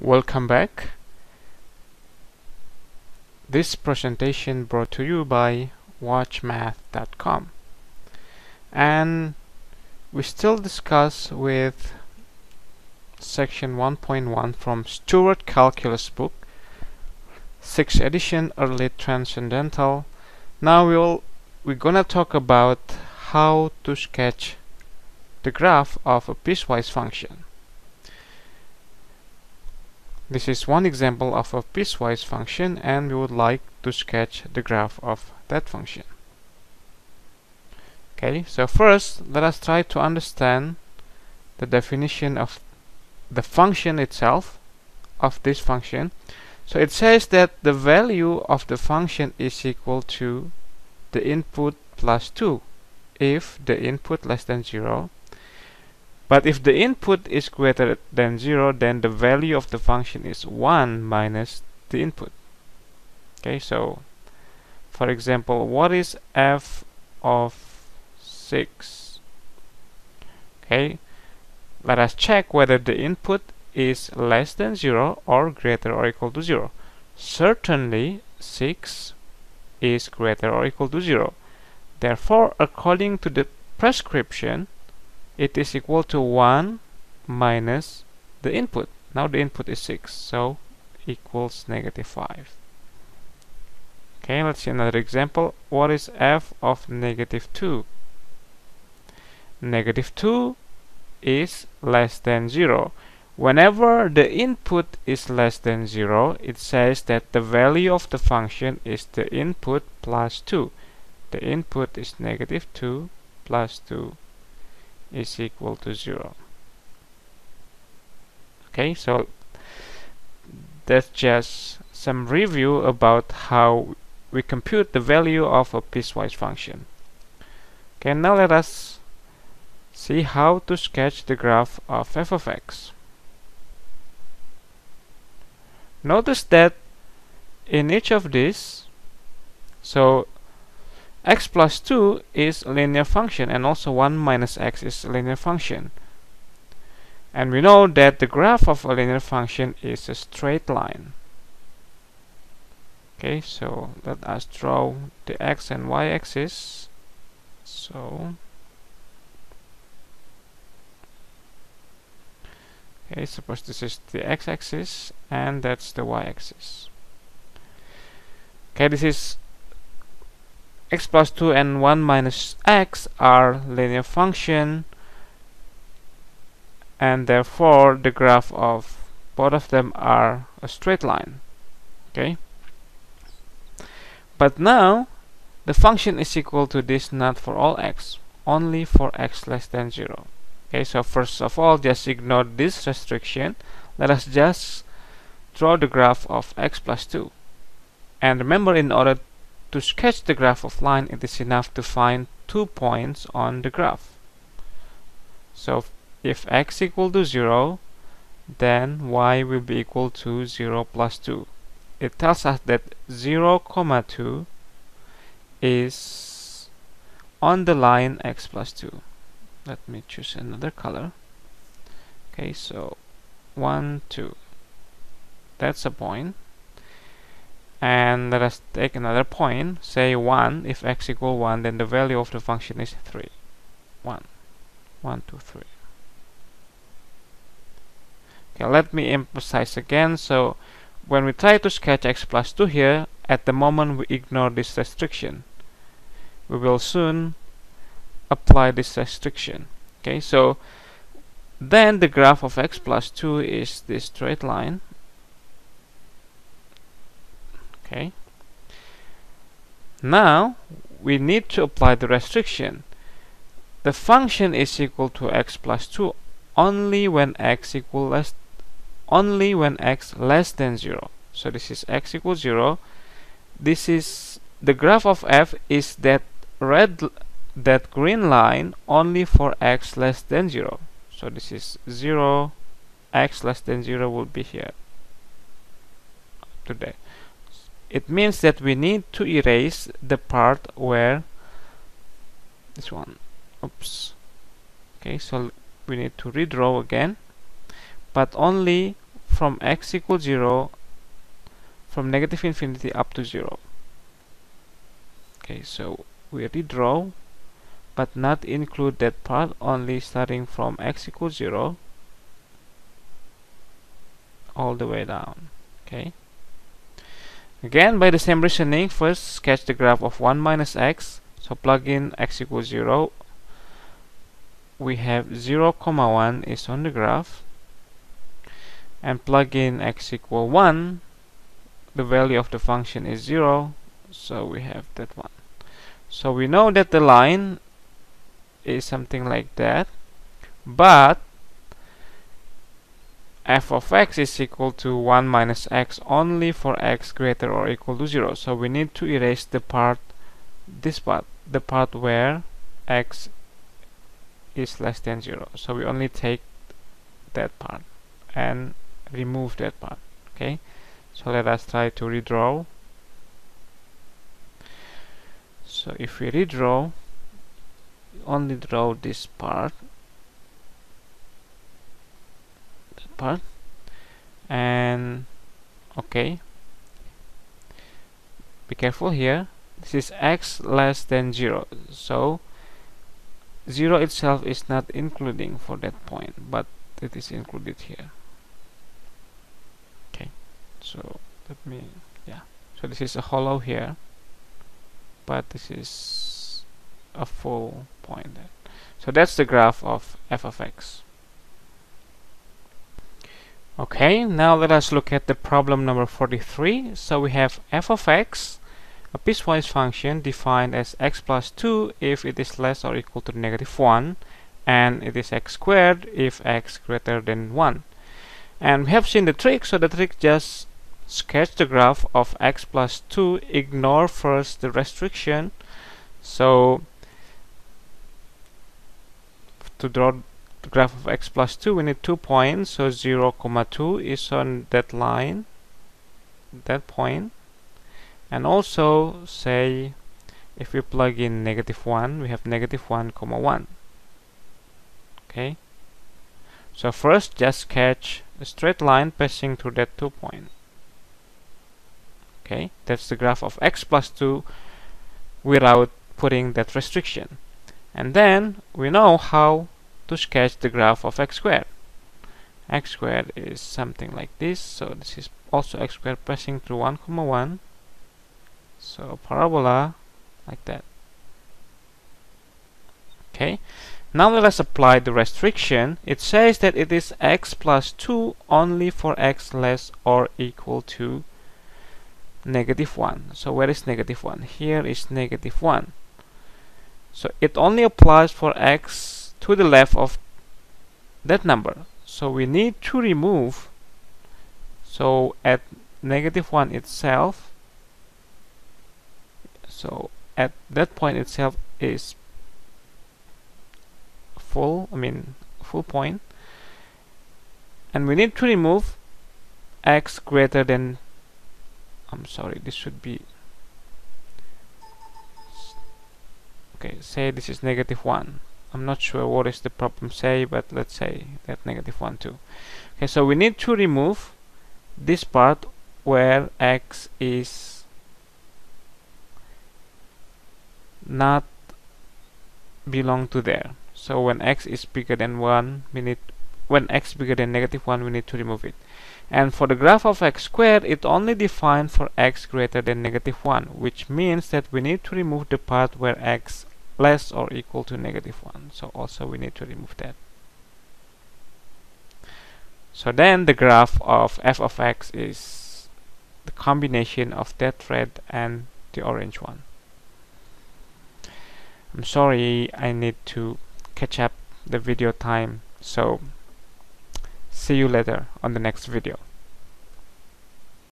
Welcome back. This presentation brought to you by watchmath.com and we still discuss with section 1.1 from Stewart Calculus book 6th edition early transcendental. Now we'll we're gonna talk about how to sketch the graph of a piecewise function this is one example of a piecewise function and we would like to sketch the graph of that function. Okay, so first let us try to understand the definition of the function itself of this function. So it says that the value of the function is equal to the input plus 2 if the input less than 0 but if the input is greater than 0, then the value of the function is 1 minus the input. Okay, so for example, what is f of 6? Okay, let us check whether the input is less than 0 or greater or equal to 0. Certainly, 6 is greater or equal to 0. Therefore, according to the prescription, it is equal to 1 minus the input. Now the input is 6, so equals negative 5. Okay, let's see another example. What is f of negative 2? Negative 2 is less than 0. Whenever the input is less than 0, it says that the value of the function is the input plus 2. The input is negative 2 plus 2 is equal to 0 okay so that's just some review about how we compute the value of a piecewise function. Okay now let us see how to sketch the graph of f of x. Notice that in each of these so x plus 2 is a linear function and also 1 minus x is a linear function. And we know that the graph of a linear function is a straight line. Okay, so let us draw the x and y axis. So, okay, suppose this is the x axis and that's the y axis. Okay, this is x plus 2 and 1 minus x are linear function and therefore the graph of both of them are a straight line okay? But now the function is equal to this not for all x only for x less than 0 okay? So first of all just ignore this restriction. Let us just draw the graph of x plus 2 and remember in order to sketch the graph of line, it is enough to find two points on the graph. So if x equal to 0, then y will be equal to 0 plus 2. It tells us that 0 comma 2 is on the line x plus 2. Let me choose another color. Okay, so 1, 2. That's a point and let us take another point. Say 1 if x equal 1 then the value of the function is 3 1 1 2 3 okay let me emphasize again. So when we try to sketch x plus 2 here at the moment we ignore this restriction. We will soon apply this restriction. Okay so then the graph of x plus 2 is this straight line okay. Now we need to apply the restriction. The function is equal to x plus 2 only when x equal less only when x less than 0 so this is x equals 0 this is the graph of f is that red that green line only for x less than 0 so this is 0 x less than 0 will be here today it means that we need to erase the part where this one oops. Okay so we need to redraw again. But only from x equals 0 from negative infinity up to 0 okay so we redraw but not include that part only starting from x equals 0 all the way down. Okay again by the same reasoning first sketch the graph of 1 minus x. So plug in x equals 0 we have 0 comma 1 is on the graph. And plug in x equal 1 the value of the function is 0 so we have that one. So we know that the line is something like that. But f of x is equal to 1 minus x only for x greater or equal to 0 so we need to erase the part this part the part where x is less than 0 so we only take that part and remove that part okay? So let us try to redraw. So if we redraw only draw this part that part. And okay. Be careful here. This is x less than 0 so 0 itself is not including for that point but it is included here. Okay. So let me yeah. So this is a hollow here but this is a full point there. so that's the graph of f of x okay now let us look at the problem number 43 so we have f of x a piecewise function defined as x plus 2 if it is less or equal to negative 1 and it is x squared if x greater than 1 and we have seen the trick so the trick just sketch the graph of x plus 2 ignore first the restriction. So to draw graph of x plus 2 we need two points so 0 comma 2 is on that line that point. And also say if we plug in negative 1 we have negative 1 comma 1 okay? So first just sketch a straight line passing through that two point. Okay? That's the graph of x plus 2 without putting that restriction. And then we know how to sketch the graph of x squared. x squared is something like this so this is also x squared passing through 1 comma 1 so parabola like that. Okay now let us apply the restriction. It says that it is x plus 2 only for x less or equal to negative 1 so where is negative 1 here is negative 1 so it only applies for x to the left of that number. So we need to remove so at negative 1 itself so at that point itself is full I mean full point. And we need to remove x greater than I'm sorry this should be okay say this is negative 1 I'm not sure what is the problem say but let's say that negative 1 too. Okay so we need to remove this part where x is not belong to there. So when x is bigger than 1 we need when x bigger than negative 1 we need to remove it. And for the graph of x squared it only defined for x greater than negative 1 which means that we need to remove the part where x less or equal to negative 1 so also we need to remove that. So then the graph of f of x is the combination of that red and the orange one. I'm sorry I need to catch up the video time. So see you later on the next video